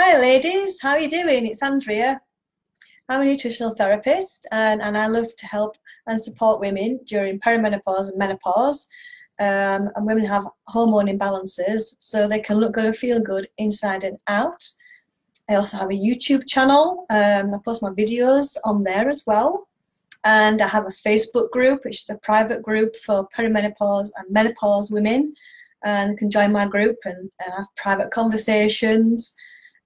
Hi ladies, how are you doing? It's Andrea. I'm a nutritional therapist and, and I love to help and support women during perimenopause and menopause. Um, and women have hormone imbalances so they can look good and feel good inside and out. I also have a YouTube channel. Um, I post my videos on there as well. And I have a Facebook group, which is a private group for perimenopause and menopause women. And you can join my group and, and have private conversations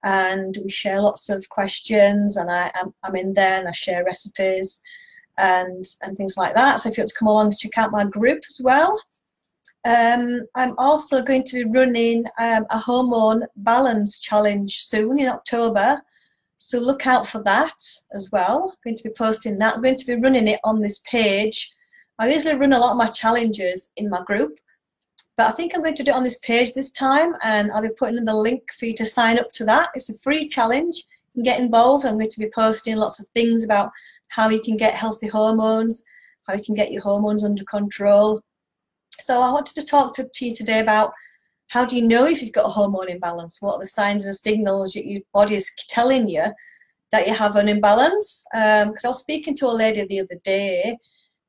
and we share lots of questions and I, am I'm in there and I share recipes and and things like that. So if you want to come along check out my group as well. Um, I'm also going to be running um, a hormone balance challenge soon in October. So look out for that as well. I'm going to be posting that. I'm going to be running it on this page. I usually run a lot of my challenges in my group, but I think I'm going to do it on this page this time and I'll be putting in the link for you to sign up to that. It's a free challenge. You can get involved. I'm going to be posting lots of things about how you can get healthy hormones, how you can get your hormones under control. So I wanted to talk to, to you today about how do you know if you've got a hormone imbalance? What are the signs and signals that your body is telling you that you have an imbalance? Because um, I was speaking to a lady the other day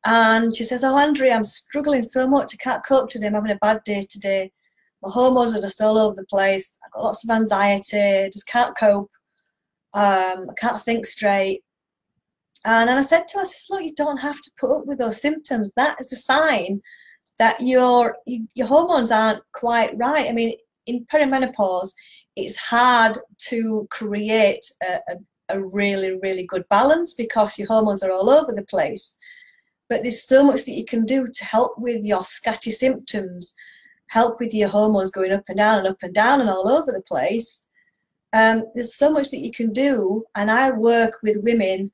and she says, Oh, Andrea, I'm struggling so much. I can't cope today. I'm having a bad day today. My hormones are just all over the place. I've got lots of anxiety. just can't cope. Um, I can't think straight. And then I said to her, I said, Look, you don't have to put up with those symptoms. That is a sign that your your hormones aren't quite right. I mean, in perimenopause, it's hard to create a, a, a really, really good balance because your hormones are all over the place. But there's so much that you can do to help with your scatty symptoms, help with your hormones going up and down and up and down and all over the place. Um, there's so much that you can do, and I work with women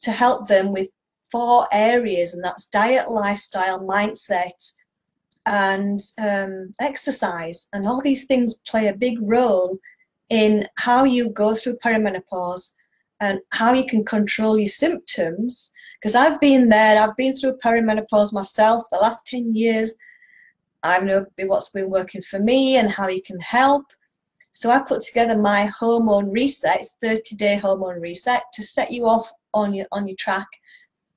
to help them with four areas, and that's diet, lifestyle, mindset, and um, exercise. And all these things play a big role in how you go through perimenopause and how you can control your symptoms because I've been there, I've been through perimenopause myself the last 10 years. I know what's been working for me and how you can help. So I put together my hormone reset, it's 30 day hormone reset to set you off on your on your track,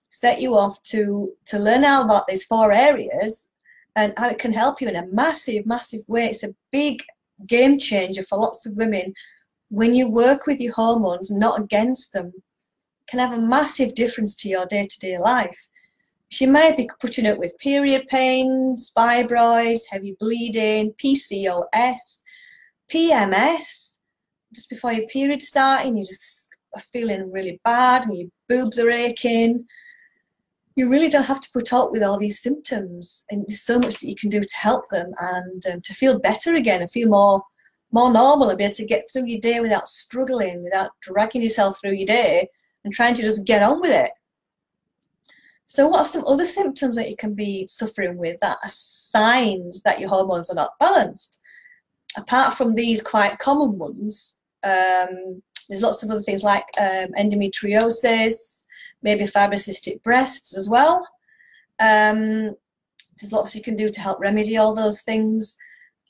set you off to to learn out about these four areas and how it can help you in a massive, massive way. It's a big game changer for lots of women when you work with your hormones, not against them can have a massive difference to your day-to-day life. She may be putting up with period pains, fibroids, heavy bleeding, PCOS, PMS, just before your period starting, you just are feeling really bad and your boobs are aching. You really don't have to put up with all these symptoms, and there's so much that you can do to help them and um, to feel better again and feel more more normal and be able to get through your day without struggling, without dragging yourself through your day and trying to just get on with it. So what are some other symptoms that you can be suffering with that are signs that your hormones are not balanced? Apart from these quite common ones, um, there's lots of other things like um, endometriosis, maybe fibrocystic breasts as well. Um, there's lots you can do to help remedy all those things.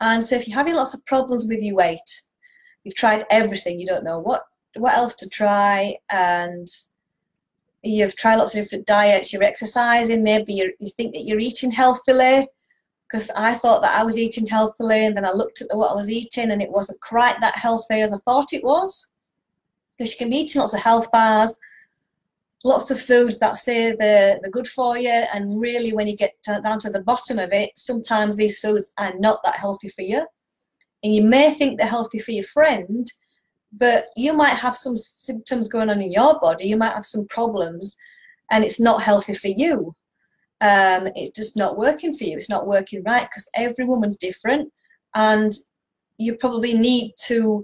And so if you're having lots of problems with your weight, you've tried everything, you don't know what what else to try and you've tried lots of different diets you're exercising maybe you you think that you're eating healthily because I thought that I was eating healthily and then I looked at what I was eating and it wasn't quite that healthy as I thought it was. Because you can be eating lots of health bars lots of foods that say they're, they're good for you and really when you get to, down to the bottom of it sometimes these foods are not that healthy for you. And you may think they're healthy for your friend but you might have some symptoms going on in your body you might have some problems and it's not healthy for you. Um, it's just not working for you it's not working right because every woman's different and you probably need to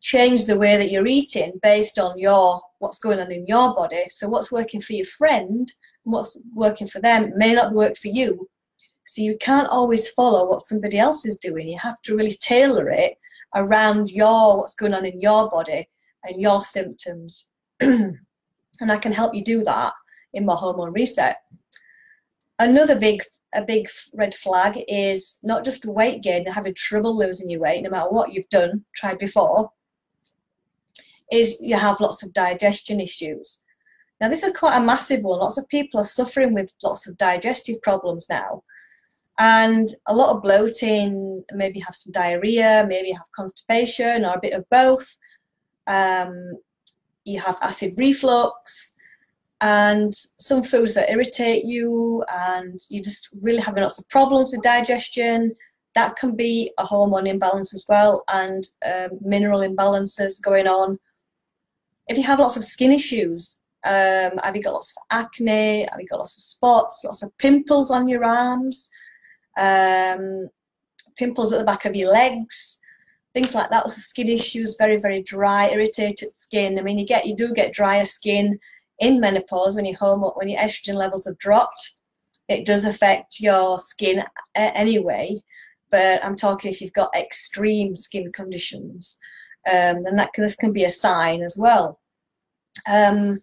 change the way that you're eating based on your what's going on in your body. So what's working for your friend what's working for them may not work for you. So you can't always follow what somebody else is doing. You have to really tailor it around your what's going on in your body and your symptoms. And I can help you do that in my hormone reset. Another big a big red flag is not just weight gain having trouble losing your weight no matter what you've done tried before is you have lots of digestion issues. Now, this is quite a massive one. Lots of people are suffering with lots of digestive problems now. And a lot of bloating, maybe have some diarrhea, maybe have constipation or a bit of both. Um, you have acid reflux and some foods that irritate you and you're just really having lots of problems with digestion that can be a hormone imbalance as well and um, mineral imbalances going on if you have lots of skin issues um, have you got lots of acne? Have you got lots of spots lots of pimples on your arms? Um, pimples at the back of your legs? Things like that. Lots of skin issues very very dry irritated skin. I mean you get you do get drier skin in menopause when your hormone when your estrogen levels have dropped. It does affect your skin anyway but i'm talking if you've got extreme skin conditions um, then that this can be a sign as well. Um,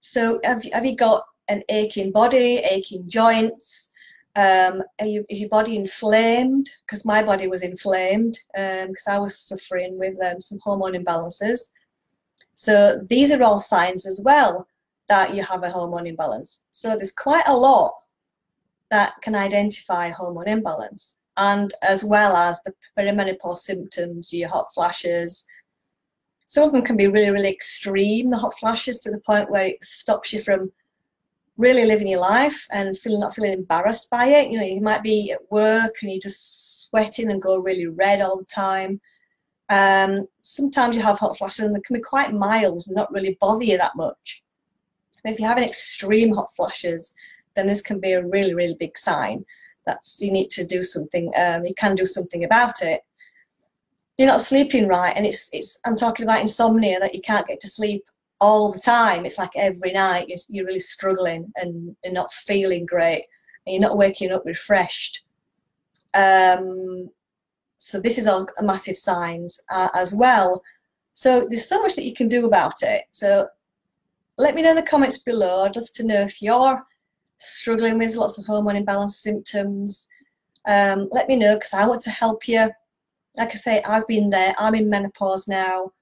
so have, have you got an aching body aching joints? Um, you, is your body inflamed? Because my body was inflamed because um, i was suffering with um, some hormone imbalances. So these are all signs as well that you have a hormone imbalance. So there's quite a lot that can identify hormone imbalance and as well as the perimenopause symptoms, your hot flashes. Some of them can be really, really extreme, the hot flashes to the point where it stops you from really living your life and feeling not feeling embarrassed by it. You know, you might be at work and you're just sweating and go really red all the time. Um, sometimes you have hot flashes and they can be quite mild and not really bother you that much. But if you're having extreme hot flashes, then this can be a really, really big sign that you need to do something, um, you can do something about it. You're not sleeping right, and it's, it's, I'm talking about insomnia, that you can't get to sleep all the time. It's like every night you're, you're really struggling and, and not feeling great, and you're not waking up refreshed. Um, so this is all massive signs uh, as well. So there's so much that you can do about it. So let me know in the comments below. I'd love to know if you're struggling with lots of hormone imbalance symptoms. Um, let me know because I want to help you. Like I say, I've been there. I'm in menopause now.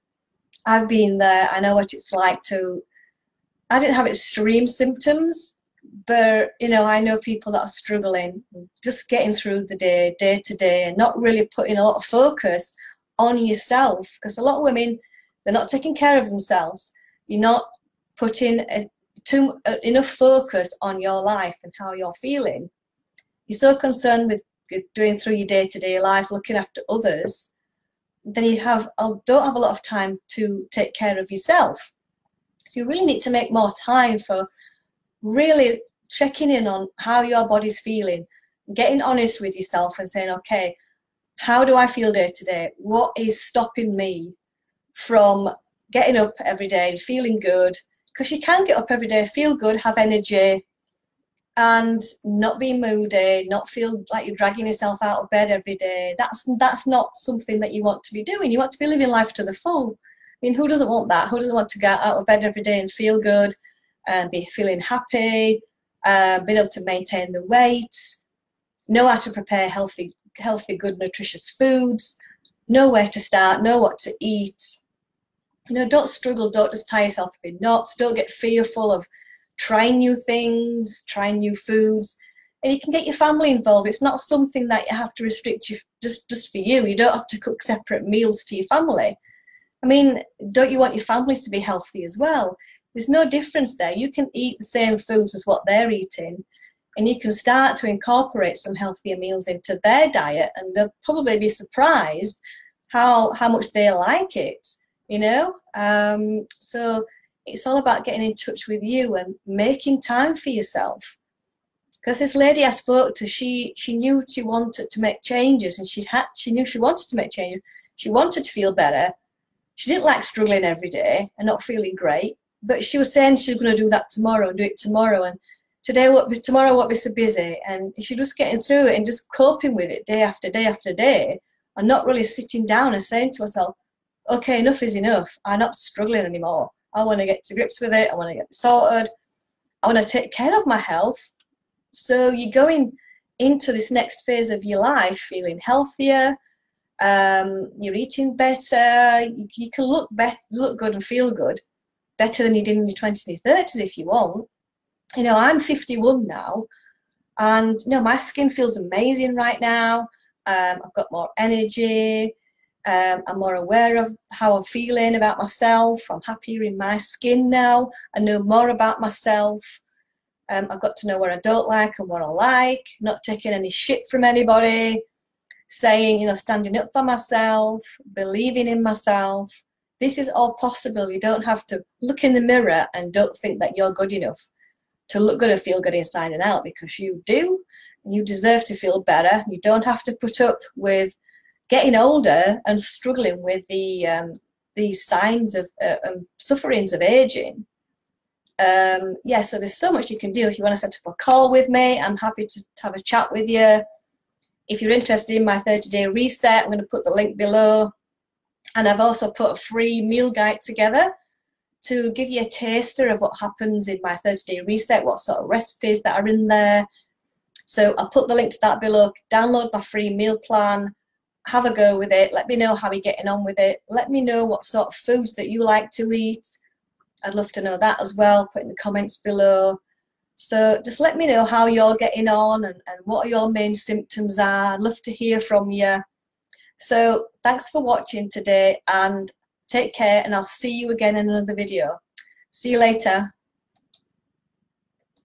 I've been there. I know what it's like to. I didn't have extreme symptoms, but you know i know people that are struggling just getting through the day day to day and not really putting a lot of focus on yourself because a lot of women they're not taking care of themselves you're not putting a, too uh, enough focus on your life and how you're feeling you're so concerned with doing through your day-to-day life looking after others then you have don't have a lot of time to take care of yourself so you really need to make more time for really checking in on how your body's feeling, getting honest with yourself and saying, okay, how do I feel day to day? What is stopping me from getting up every day and feeling good? Because you can get up every day, feel good, have energy, and not be moody, not feel like you're dragging yourself out of bed every day. That's that's not something that you want to be doing. You want to be living life to the full. I mean, who doesn't want that? Who doesn't want to get out of bed every day and feel good and be feeling happy, uh, being able to maintain the weight, know how to prepare healthy, healthy, good, nutritious foods, know where to start, know what to eat. You know, don't struggle, don't just tie yourself up in knots, don't get fearful of trying new things, trying new foods. And you can get your family involved. It's not something that you have to restrict you just, just for you. You don't have to cook separate meals to your family. I mean, don't you want your family to be healthy as well? There's no difference there. You can eat the same foods as what they're eating, and you can start to incorporate some healthier meals into their diet, and they'll probably be surprised how how much they like it. You know, um, so it's all about getting in touch with you and making time for yourself. Because this lady I spoke to, she she knew she wanted to make changes, and she had she knew she wanted to make changes. She wanted to feel better. She didn't like struggling every day and not feeling great but she was saying she was going to do that tomorrow and do it tomorrow and today what tomorrow won't be so busy and she just getting through it and just coping with it day after day after day and not really sitting down and saying to herself okay enough is enough. I'm not struggling anymore. I want to get to grips with it. I want to get sorted. I want to take care of my health. So you're going into this next phase of your life feeling healthier. Um, you're eating better, you, you can look look good and feel good, better than you did in your 20s and your 30s if you want. You know, I'm 51 now, and you know, my skin feels amazing right now. Um, I've got more energy. Um, I'm more aware of how I'm feeling about myself. I'm happier in my skin now. I know more about myself. Um, I've got to know what I don't like and what I like, not taking any shit from anybody, saying, you know, standing up for myself, believing in myself. This is all possible. You don't have to look in the mirror and don't think that you're good enough to look good and feel good inside and out because you do. You deserve to feel better. You don't have to put up with getting older and struggling with the um, these signs of uh, um, sufferings of aging. Um, yeah, so there's so much you can do. If you want to set up a call with me, I'm happy to have a chat with you. If you're interested in my 30 day reset, I'm going to put the link below. And I've also put a free meal guide together to give you a taster of what happens in my 30 day reset, what sort of recipes that are in there. So I'll put the link to that below. Download my free meal plan have a go with it. Let me know how you're getting on with it. Let me know what sort of foods that you like to eat. I'd love to know that as well. Put in the comments below. So just let me know how you're getting on and, and what your main symptoms are. I'd love to hear from you. So thanks for watching today and take care and I'll see you again in another video. See you later.